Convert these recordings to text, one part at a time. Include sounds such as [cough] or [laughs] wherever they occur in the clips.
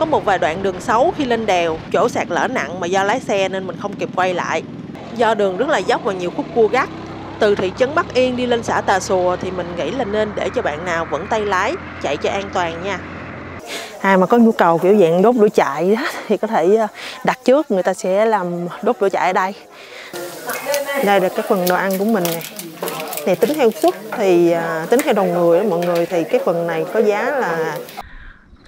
Có một vài đoạn đường xấu khi lên đèo, chỗ sạt lở nặng mà do lái xe nên mình không kịp quay lại. Do đường rất là dốc và nhiều khúc cua gắt, từ thị trấn Bắc Yên đi lên xã Tà Xùa thì mình nghĩ là nên để cho bạn nào vẫn tay lái, chạy cho an toàn nha. ai mà có nhu cầu kiểu dạng đốt lửa chạy đó thì có thể à, đặt trước người ta sẽ làm đốt lửa chạy ở đây đây là cái phần đồ ăn của mình nè này tính theo suất thì à, tính theo đầu người đó mọi người thì cái phần này có giá là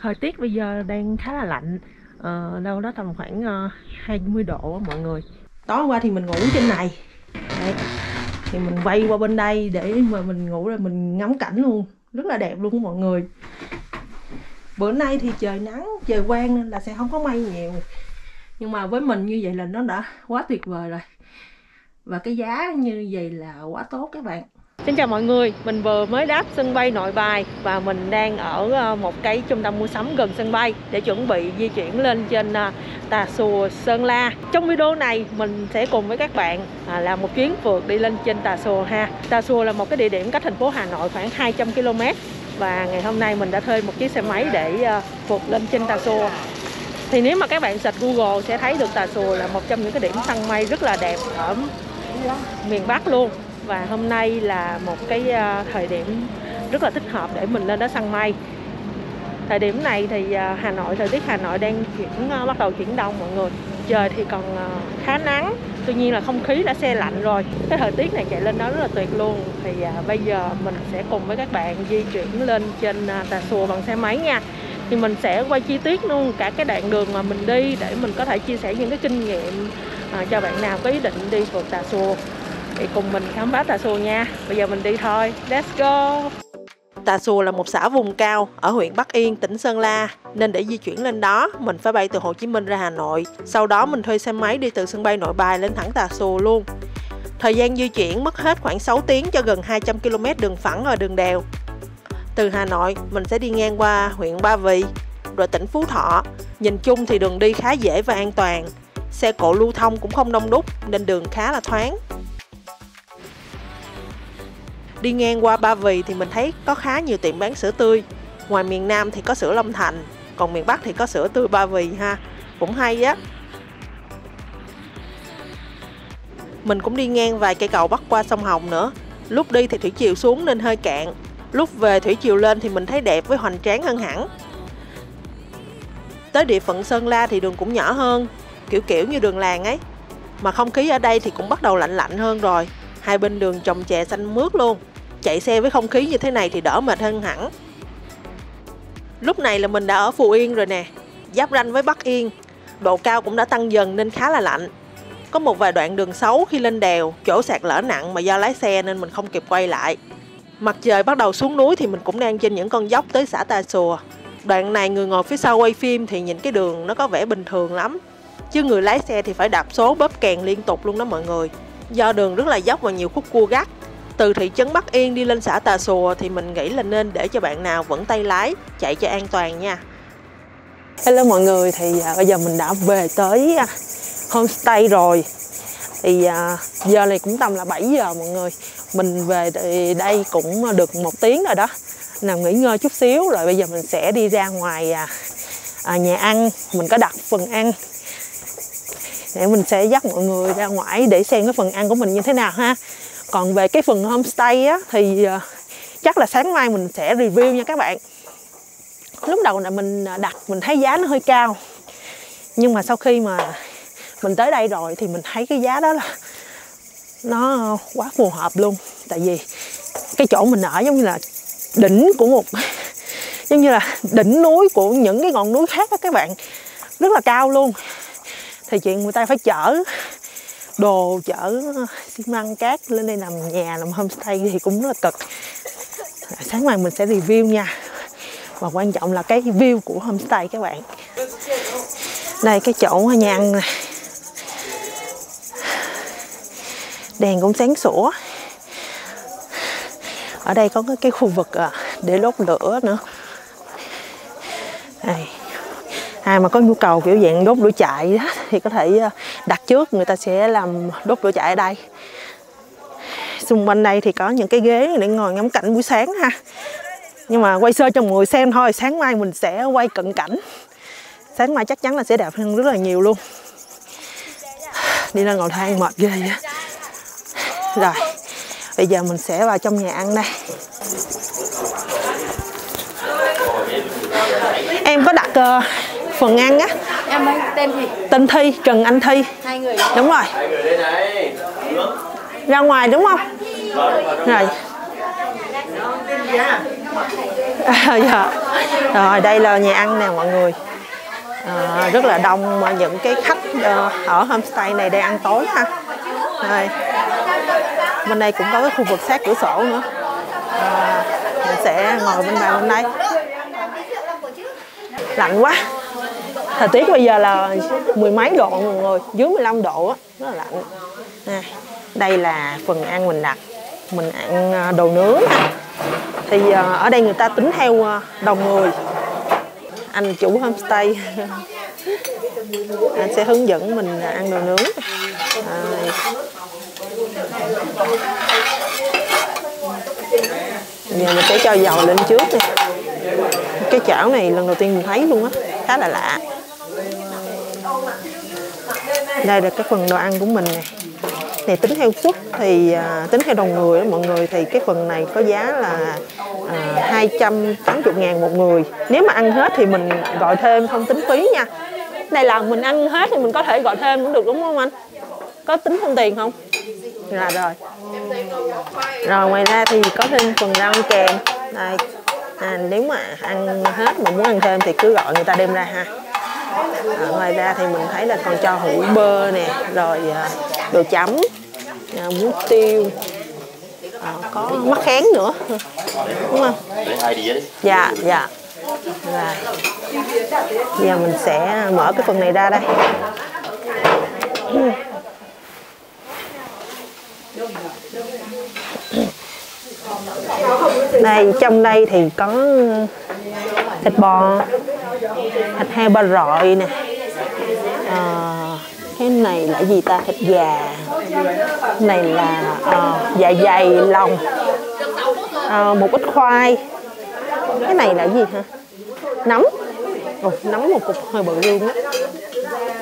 thời tiết bây giờ đang khá là lạnh. Ờ, đâu đó tầm khoảng ờ, uh, 20 độ á mọi người. Tối qua thì mình ngủ trên này. Đấy. thì mình quay qua bên đây để mà mình ngủ rồi mình ngắm cảnh luôn. Rất là đẹp luôn mọi người. Bữa nay thì trời nắng trời quang nên là sẽ không có mây nhiều. Nhưng mà với mình như vậy là nó đã quá tuyệt vời rồi. Và cái giá như vậy là quá tốt các bạn. Xin chào mọi người, mình vừa mới đáp sân bay Nội Bài và mình đang ở ờ, một cái trung tâm mua sắm gần sân bay để chuẩn bị di chuyển lên trên ờ, Tà Xùa Sơn La. Trong video này mình sẽ cùng với các bạn à, làm một chuyến phượt đi lên trên Tà Xùa ha. Tà Xùa là một cái địa điểm cách thành phố Hà Nội khoảng 200 km và ngày hôm nay mình đã thuê một chiếc xe máy để ờ, phượt lên trên Tà Xùa. Thì nếu mà các bạn search Google sẽ thấy được Tà Xùa là một trong những cái điểm săn mây rất là đẹp ở miền Bắc luôn và hôm nay là một cái ờ, thời điểm rất là thích hợp để mình lên đó săn mây. Thời điểm này thì ờ, Hà Nội, thời tiết Hà Nội đang chuyển ờ, bắt đầu chuyển đông mọi người. Trời thì còn khá nắng, tuy nhiên là không khí đã xe lạnh rồi. Cái thời tiết này chạy lên đó rất là tuyệt luôn. Thì bây giờ mình sẽ cùng với các bạn di chuyển lên trên Tà Xùa bằng xe máy nha. Thì mình sẽ quay chi tiết luôn cả cái đoạn đường mà mình đi để mình có thể chia sẻ những cái kinh nghiệm cho bạn nào có ý định đi phượt Tà Xùa thì cùng mình khám phá Tà Xùa nha. Bây giờ mình đi thôi, let's go. Tà Xùa là một xã vùng cao ở huyện Bắc Yên, tỉnh Sơn La. Nên để di chuyển lên đó, mình phải bay từ Hồ Chí Minh ra Hà Nội. Sau đó mình thuê xe máy đi từ sân bay Nội Bài lên thẳng Tà Xùa luôn. Thời gian di chuyển mất hết khoảng 6 tiếng cho gần 200 km đường phẳng ở đường đèo. Từ Hà Nội, mình sẽ đi ngang qua huyện Ba Vì, rồi tỉnh Phú Thọ. Nhìn chung thì đường đi khá dễ và an toàn. Xe cộ lưu thông cũng không đông đúc nên đường khá là thoáng. Đi ngang qua Ba Vì thì mình thấy có khá nhiều tiệm bán sữa tươi. Ngoài miền Nam thì có sữa Long Thành, còn miền Bắc thì có sữa tươi Ba Vì ha. Cũng hay á. Mình cũng đi ngang vài cây cầu bắc qua sông Hồng nữa. Lúc đi thì thủy chiều xuống nên hơi cạn. Lúc về thủy chiều lên thì mình thấy đẹp với hoành tráng hơn hẳn. Tới địa phận Sơn La thì đường cũng nhỏ hơn, kiểu kiểu như đường làng ấy. Mà không khí ở đây thì cũng bắt đầu lạnh lạnh hơn rồi. Hai bên đường trồng chè xanh mướt luôn chạy xe với không khí như thế này thì đỡ mệt hơn hẳn. Lúc này là mình đã ở phù Yên rồi nè, giáp ranh với Bắc Yên. Độ cao cũng đã tăng dần nên khá là lạnh. Có một vài đoạn đường xấu khi lên đèo, chỗ sạt lở nặng mà do lái xe nên mình không kịp quay lại. Mặt trời bắt đầu xuống núi thì mình cũng đang trên những con dốc tới xã Tà sùa. Đoạn này người ngồi phía sau quay phim thì nhìn cái đường nó có vẻ bình thường lắm. Chứ người lái xe thì phải đạp số bóp kèn liên tục luôn đó mọi người. Do đường rất là dốc và nhiều khúc cua gắt từ thị trấn Bắc Yên đi lên xã Tà Sùa thì mình nghĩ là nên để cho bạn nào vẫn tay lái chạy cho an toàn nha. Hello mọi người thì à, bây giờ mình đã về tới à, homestay rồi. Thì à, giờ này cũng tầm là 7 giờ mọi người. Mình về đây cũng được một tiếng rồi đó. Nằm nghỉ ngơi chút xíu rồi bây giờ mình sẽ đi ra ngoài à, à, nhà ăn. Mình có đặt phần ăn. Để mình sẽ dắt mọi người ra ngoài để xem cái phần ăn của mình như thế nào ha còn về cái phần homestay á, thì ờ, chắc là sáng mai mình sẽ review nha các bạn. Lúc đầu là mình ờ, đặt mình thấy giá nó hơi cao. Nhưng mà sau khi mà mình tới đây rồi thì mình thấy cái giá đó là nó quá phù hợp luôn. Tại vì cái chỗ mình ở giống như là đỉnh của một, [laughs] giống như là đỉnh núi của những cái ngọn núi khác đó các bạn. Rất là cao luôn. Thì chuyện người ta phải chở đồ chở ờ, xi măng cát lên đây nằm nhà, nằm homestay thì cũng rất là cực. À, sáng mai mình sẽ review nha. Và quan trọng là cái view của homestay các bạn. Đây, cái chỗ nhà ăn này đèn cũng sáng sủa. Ở đây có cái khu vực ờ, để đốt lửa nữa đây ai mà có nhu cầu kiểu dạng đốt lửa chạy đó thì có thể à, đặt trước người ta sẽ làm đốt lửa chạy ở đây. Xung quanh đây thì có những cái ghế để ngồi ngắm cảnh buổi sáng ha. Nhưng mà quay sơ cho mọi người xem thôi sáng mai mình sẽ quay cận cảnh. Sáng mai chắc chắn là sẽ đẹp hơn rất là nhiều luôn. Đi lên cầu thang mệt ghê vậy rồi bây giờ mình sẽ vào trong nhà ăn đây. Em có đặt uh, phần ăn á. Em ấy tên gì? Tên thi trần anh thi. Hai người đúng rồi. Ra ngoài đúng không? Rồi. À, dạ. rồi đây là nhà ăn nè mọi người. À, rất là đông mà những cái khách uh, ở homestay này đang ăn tối ha. Rồi. Bên đây cũng có cái khu vực sát cửa sổ nữa. À, mình sẽ ngồi bên bàn bên đây lạnh quá thời tiết bây giờ là mười mấy độ mọi người dưới 15 độ á rất là lạnh. À, đây là phần ăn mình đặt mình ăn à, đồ nướng thì à, ở đây người ta tính theo à, đồng người. Anh chủ homestay [laughs] anh sẽ hướng dẫn mình ăn đồ nướng. À, giờ mình sẽ cho dầu lên trước nè cái chảo này lần đầu tiên mình thấy luôn á khá là lạ đây là cái phần đồ ăn của mình nè. Này tính theo suất thì à, tính theo đồng người đó mọi người thì cái phần này có giá là à, 280 ngàn một người. Nếu mà ăn hết thì mình gọi thêm không tính phí nha. Này là mình ăn hết thì mình có thể gọi thêm cũng được đúng không anh? Có tính thêm tiền không? Là rồi. Rồi ngoài ra thì có thêm phần rau kèm đây. À, nếu mà ăn hết mà muốn ăn thêm thì cứ gọi người ta đem ra ha à, ngoài ra thì mình thấy là còn cho hũ bơ nè rồi à, đồ chấm à, muối tiêu. À, có mắc khén nữa đúng không? Dạ dạ. Rồi giờ mình sẽ mở cái phần này ra đây. Đây trong đây thì có thịt bò thịt heo ba rọi nè. À, cái này là gì ta? Thịt gà. Cái này là à, dạ dày lòng. À, một ít khoai. Cái này là gì hả? Nấm. Ồ, nấm một cục hơi bự luôn á.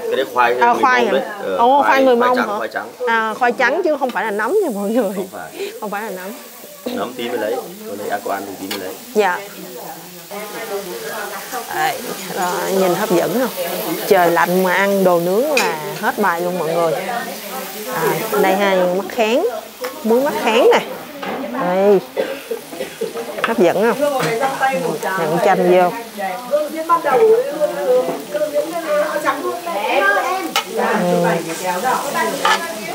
Cái đấy khoai à, khoai hả? Ờ, Ồ, khoai người mông hả? khoai trắng. À, khoai trắng chứ không phải là nấm nha mọi người. Không phải. Không phải là nấm. Nấm tí mới lấy. Tôi lấy aquan thì tí mới lấy. Dạ Đấy, rồi, nhìn hấp dẫn không? Trời lạnh mà ăn đồ nướng là hết bài luôn mọi người à, Đây hai mắt kháng, Muối mắt kháng nè Đây Hấp dẫn không? nặng chanh vô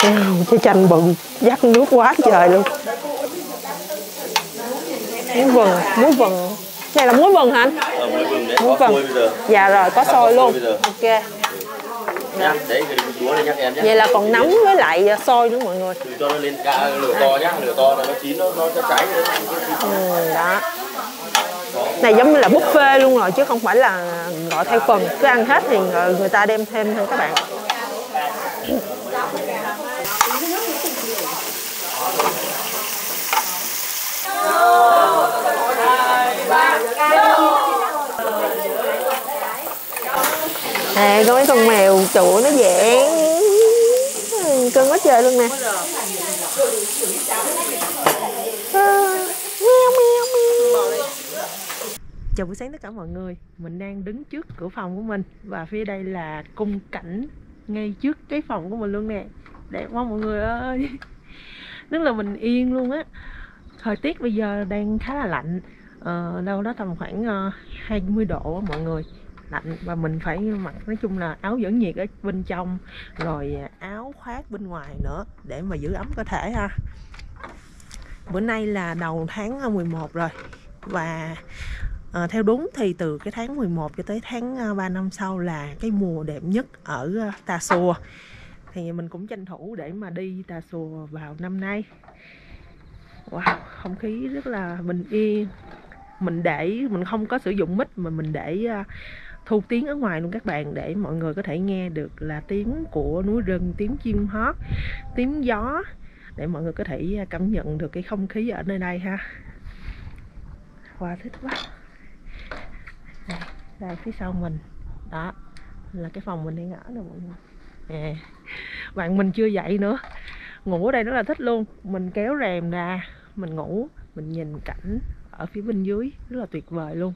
ừ. Cái chanh bự dắt nước quá trời luôn muối vừng muối vừng này là muối vừng hả anh? Ờ, muối vừng đấy. Muối có vừng. xôi bây giờ. Dạ rồi có xôi luôn. ok. Nhá đấy cái chúa này nhắc em nhé. Vậy là còn nấm với lại xôi nữa mọi người. Thử cho nó lên cả lửa to nhá lửa to là nó chín nó nó sẽ cháy nữa ừ, đó. Này giống như là buffet luôn rồi chứ không phải là gọi theo phần. Cứ ăn hết thì người người ta đem thêm thôi các bạn À, nè có mấy con mèo chủ nó dạng cưng quá trời luôn nè. À, meo meo meo Chào buổi sáng tất cả mọi người. Mình đang đứng trước cửa phòng của mình Và phía đây là cung cảnh Ngay trước cái phòng của mình luôn nè. Đẹp quá mọi người ơi. Rất là bình yên luôn á. Thời tiết bây giờ đang khá là lạnh. Ờ, đâu đó tầm khoảng ờ, uh, 20 độ á mọi người. Lạnh và mình phải mặc nói chung là áo dẫn nhiệt ở bên trong rồi ờ, áo khoác bên ngoài nữa để mà giữ ấm cơ thể ha. Bữa nay là đầu tháng 11 rồi và à, theo đúng thì từ cái tháng 11 cho tới tháng 3 năm sau là cái mùa đẹp nhất ở Tà Xùa. Thì mình cũng tranh thủ để mà đi Tà Xùa vào năm nay. Wow không khí rất là bình yên mình để mình không có sử dụng mic mà mình để à, thu tiếng ở ngoài luôn các bạn để mọi người có thể nghe được là tiếng của núi rừng tiếng chim hót tiếng gió để mọi người có thể à, cảm nhận được cái không khí ở nơi đây ha. Wow thích quá. Đây, đây phía sau mình. Đó là cái phòng mình đang ở nè mọi người. À, bạn mình chưa dậy nữa. Ngủ ở đây rất là thích luôn. Mình kéo rèm ra mình ngủ mình nhìn cảnh ở phía bên dưới, rất là tuyệt vời luôn.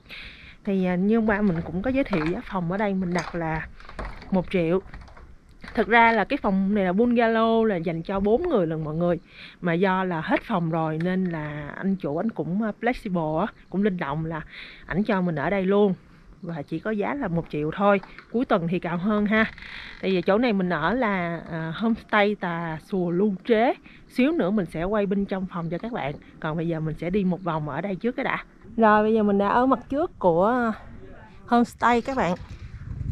Thì à, như hôm qua mình cũng có giới thiệu giá phòng ở đây, mình đặt là một triệu. Thực ra là cái phòng này là bungalow, là dành cho bốn người lần mọi người, mà do là hết phòng rồi nên là anh chủ, anh cũng à, flexible cũng linh động là ảnh cho mình ở đây luôn và chỉ có giá là một triệu thôi. Cuối tuần thì cao hơn ha. Tại vì chỗ này mình ở là uh, homestay tà xùa lưu chế xíu nữa mình sẽ quay bên trong phòng cho các bạn. Còn bây giờ mình sẽ đi một vòng ở đây trước cái đã. Rồi bây giờ mình đã ở mặt trước của homestay các bạn.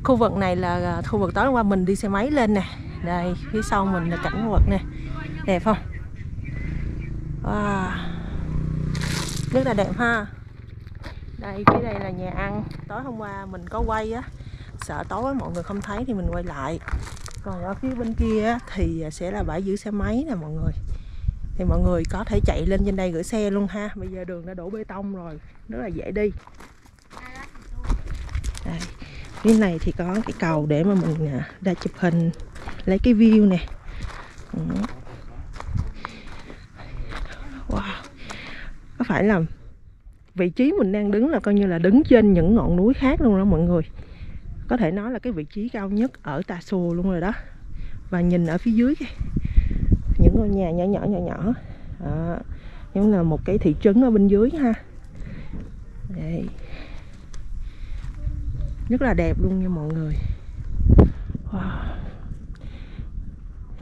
Khu vực này là à, khu vực tối hôm qua mình đi xe máy lên nè. Đây phía sau mình là cảnh khu vực nè. Đẹp không? Wow. rất là đẹp ha đây phía đây là nhà ăn. Tối hôm qua mình có quay á, sợ tối mọi người không thấy thì mình quay lại. Còn ở phía bên kia thì sẽ là bãi giữ xe máy nè mọi người. Thì mọi người có thể chạy lên trên đây gửi xe luôn ha. Bây giờ đường đã đổ bê tông rồi, rất là dễ đi. Đây, phía này thì có cái cầu để mà mình à, ra chụp hình, lấy cái view nè. Ừ. Wow, có phải là vị trí mình đang đứng là coi như là đứng trên những ngọn núi khác luôn đó mọi người. Có thể nói là cái vị trí cao nhất ở Tà Xô luôn rồi đó. Và nhìn ở phía dưới kìa. Những ngôi nhà nhỏ nhỏ nhỏ nhỏ. À, giống là một cái thị trấn ở bên dưới ha. Đây. Rất là đẹp luôn nha mọi người. Wow.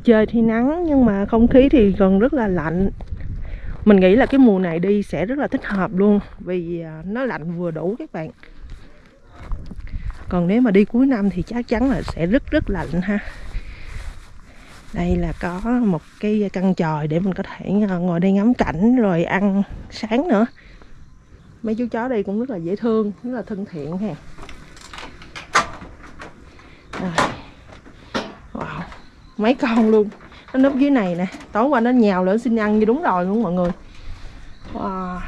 trời thì nắng nhưng mà không khí thì còn rất là lạnh mình nghĩ là cái mùa này đi sẽ rất là thích hợp luôn, vì à, nó lạnh vừa đủ các bạn. Còn nếu mà đi cuối năm thì chắc chắn là sẽ rất rất lạnh ha. Đây là có một cái căn tròi để mình có thể à, ngồi đây ngắm cảnh rồi ăn sáng nữa. Mấy chú chó đây cũng rất là dễ thương, rất là thân thiện ha. Wow, mấy con luôn nó núp dưới này nè. Tối qua nó nhào lửa xin ăn như đúng rồi luôn mọi người. Wow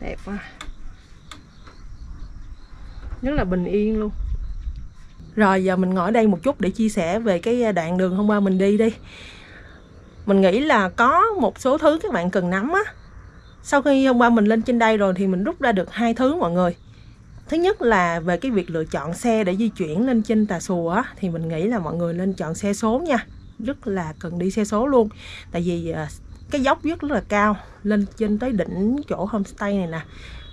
đẹp quá. Rất là bình yên luôn. Rồi giờ mình ngồi ở đây một chút để chia sẻ về cái à, đoạn đường hôm qua mình đi đi. Mình nghĩ là có một số thứ các bạn cần nắm á. Sau khi hôm qua mình lên trên đây rồi thì mình rút ra được hai thứ mọi người. Thứ nhất là về cái việc lựa chọn xe để di chuyển lên trên tà xùa á, thì mình nghĩ là mọi người nên chọn xe số nha rất là cần đi xe số luôn. Tại vì à, cái dốc rất là cao, lên trên tới đỉnh chỗ homestay này nè.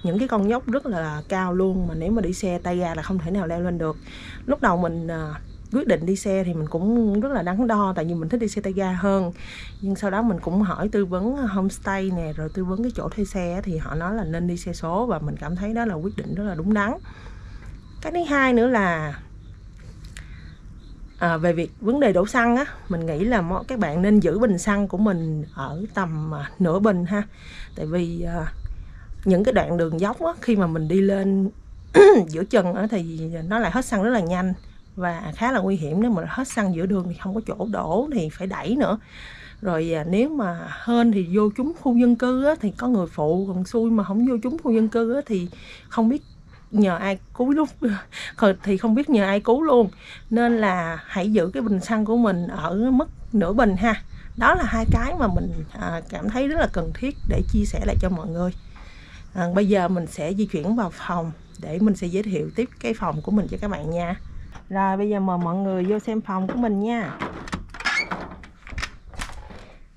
Những cái con dốc rất là cao luôn mà nếu mà đi xe tay ga là không thể nào leo lên được. Lúc đầu mình à, quyết định đi xe thì mình cũng rất là đắn đo tại vì mình thích đi xe tay ga hơn. Nhưng sau đó mình cũng hỏi tư vấn à, homestay nè, rồi tư vấn cái chỗ thuê xe thì họ nói là nên đi xe số và mình cảm thấy đó là quyết định rất là đúng đắn. Cái thứ hai nữa là à, về việc vấn đề đổ xăng á mình nghĩ là các bạn nên giữ bình xăng của mình ở tầm à, nửa bình ha. Tại vì à, những cái đoạn đường dốc á khi mà mình đi lên [clears throat] giữa chân á thì nó lại hết xăng rất là nhanh. Và khá là nguy hiểm nếu mà hết xăng giữa đường thì không có chỗ đổ thì phải đẩy nữa. Rồi à, nếu mà hên thì vô chúng khu dân cư á, thì có người phụ còn xui mà không vô chúng khu dân cư á, thì không biết nhờ ai cứu lúc [laughs] thì không biết nhờ ai cứu luôn. Nên là hãy giữ cái bình xăng của mình ở mức nửa bình ha. Đó là hai cái mà mình à, cảm thấy rất là cần thiết để chia sẻ lại cho mọi người. À, bây giờ mình sẽ di chuyển vào phòng để mình sẽ giới thiệu tiếp cái phòng của mình cho các bạn nha. Rồi bây giờ mời mọi người vô xem phòng của mình nha.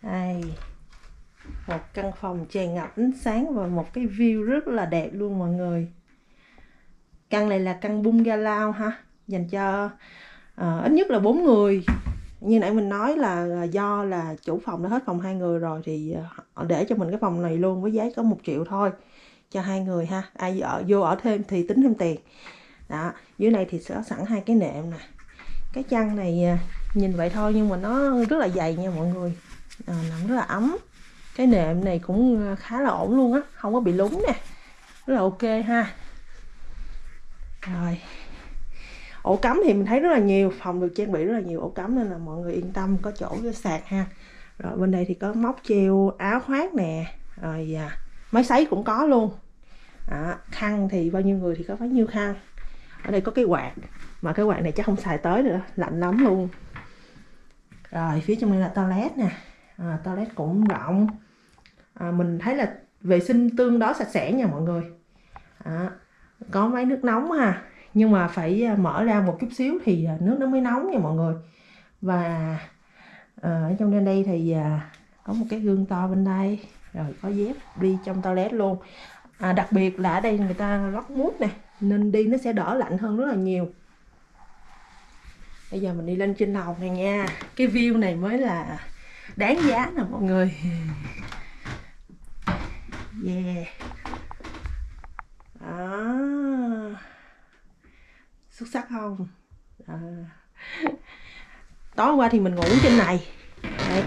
Đây một căn phòng tràn ngập ánh sáng và một cái view rất là đẹp luôn mọi người căn này là căn bungalow ha dành cho uh, ít nhất là bốn người. Như nãy mình nói là ờ, do là chủ phòng đã hết phòng hai người rồi thì họ để cho mình cái phòng này luôn với giá có một triệu thôi cho hai người ha. Ai ở vô ở thêm thì tính thêm tiền. Đó dưới này thì sẽ sẵn hai cái nệm nè. Cái chăn này nhìn vậy thôi nhưng mà nó rất là dày nha mọi người. À, nằm rất là ấm. Cái nệm này cũng khá là ổn luôn á không có bị lúng nè. Rất là ok ha rồi. Ổ cắm thì mình thấy rất là nhiều phòng được trang bị rất là nhiều ổ cắm nên là mọi người yên tâm có chỗ cho sạc ha. Rồi bên đây thì có móc treo áo khoác nè rồi à, máy sấy cũng có luôn. À, khăn thì bao nhiêu người thì có bấy nhiêu khăn. Ở đây có cái quạt mà cái quạt này chắc không xài tới nữa lạnh lắm luôn. Rồi phía trong đây là toilet nè. À, toilet cũng rộng. À, mình thấy là vệ sinh tương đối sạch sẽ nha mọi người. À, có máy nước nóng ha. Nhưng mà phải à, mở ra một chút xíu thì à, nước nó mới nóng nha mọi người. Và ờ, ở trong đây thì à, có một cái gương to bên đây. Rồi có dép đi trong toilet luôn. À, đặc biệt là ở đây người ta lót mút nè nên đi nó sẽ đỡ lạnh hơn rất là nhiều. Bây giờ mình đi lên trên lầu này nha. Cái view này mới là đáng giá nè mọi người. [laughs] Yeah đó xuất sắc không? À. tối qua thì mình ngủ trên này. Đấy.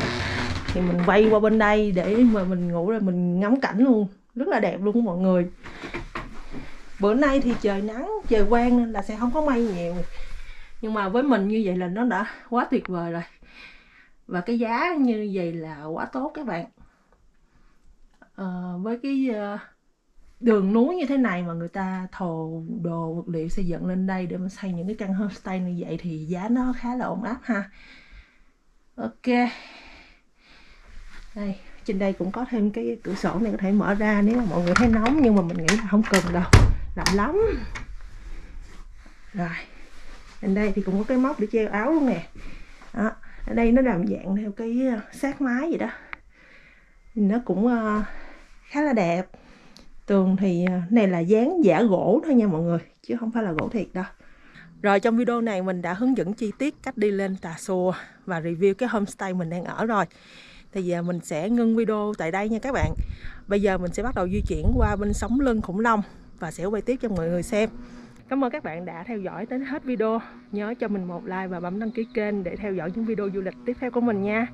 thì mình quay qua bên đây để mà mình ngủ rồi mình ngắm cảnh luôn. Rất là đẹp luôn mọi người. Bữa nay thì trời nắng trời quang nên là sẽ không có mây nhiều. Nhưng mà với mình như vậy là nó đã quá tuyệt vời rồi. Và cái giá như vậy là quá tốt các bạn. À, với cái uh, đường núi như thế này mà người ta thồ đồ vật liệu xây dựng lên đây để mà xây những cái căn homestay như vậy thì giá nó khá là ổn áp ha. Ok. Đây, trên đây cũng có thêm cái cửa sổ này có thể mở ra nếu mà mọi người thấy nóng nhưng mà mình nghĩ là không cần đâu lạnh lắm. Rồi trên đây thì cũng có cái móc để treo áo luôn nè. Đó. ở đây nó làm dạng theo cái ờ, sát mái vậy đó. Nó cũng ờ, khá là đẹp tường thì à, này là dán giả gỗ thôi nha mọi người, chứ không phải là gỗ thiệt đâu rồi trong video này mình đã hướng dẫn chi tiết cách đi lên Tà Xùa và review cái homestay mình đang ở rồi thì giờ mình sẽ ngưng video tại đây nha các bạn bây giờ mình sẽ bắt đầu di chuyển qua bên sóng lưng khủng long và sẽ quay tiếp cho mọi người xem Cảm ơn các bạn đã theo dõi đến hết video. Nhớ cho mình một like và bấm đăng ký kênh để theo dõi những video du lịch tiếp theo của mình nha.